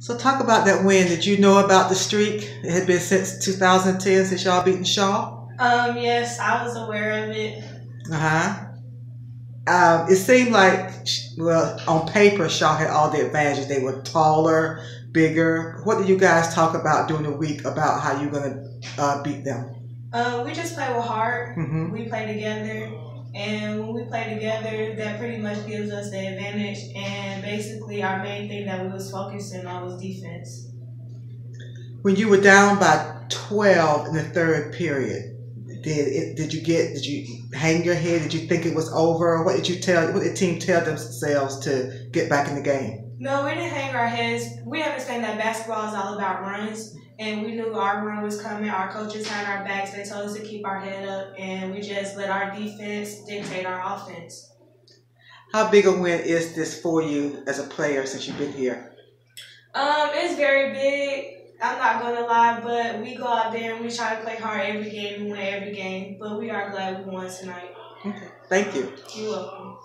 So talk about that win. Did you know about the streak? It had been since 2010 since y'all beaten Shaw. Um, yes, I was aware of it. Uh huh. Um, it seemed like, well, on paper, Shaw had all the advantages. They were taller, bigger. What did you guys talk about during the week about how you're gonna uh, beat them? Um, we just play with heart. Mm-hmm. We play together, and when we play together, that pretty much gives us the advantage. And basically, our main thing that we was focusing on was defense. When you were down by 12 in the third period, did it? Did you get? Did you hang your head? Did you think it was over? What did you tell? What did the team tell themselves to get back in the game? No, we didn't hang our heads. We understand that basketball is all about runs, and we knew our run was coming. Our coaches had our backs. They told us to keep our head up, and we just let our defense dictate our offense. How big a win is this for you as a player since you've been here? Um, it's very big. I'm not gonna lie, but we go out there and we try to play hard every game and win every game. But we are glad we won tonight. Okay. Thank you. You're welcome.